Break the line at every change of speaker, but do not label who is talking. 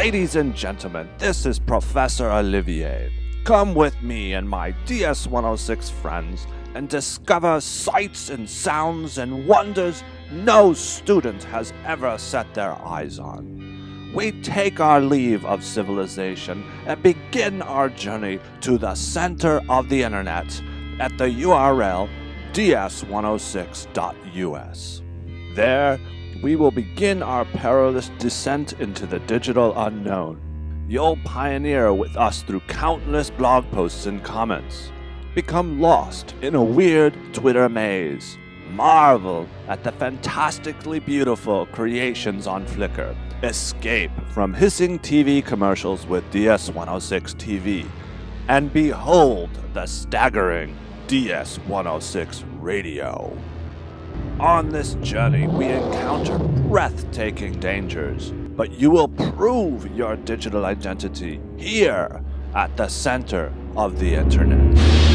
Ladies and gentlemen, this is Professor Oliver. Come with me and my DS 106 friends and discover sights and sounds and wonders no student has ever set their eyes on. We take our leave of civilization and begin our journey to the center of the internet at the URL ds106.us. There, we will begin our perilous descent into the digital unknown. You'll pioneer with us through countless blog posts and comments. Become lost in a weird Twitter maze. Marvel at the fantastically beautiful creations on Flickr. Escape from hissing TV commercials with DS106 TV. And behold the staggering DS106 radio. On this journey, we encounter breathtaking dangers, but you will prove your digital identity here at the center of the internet.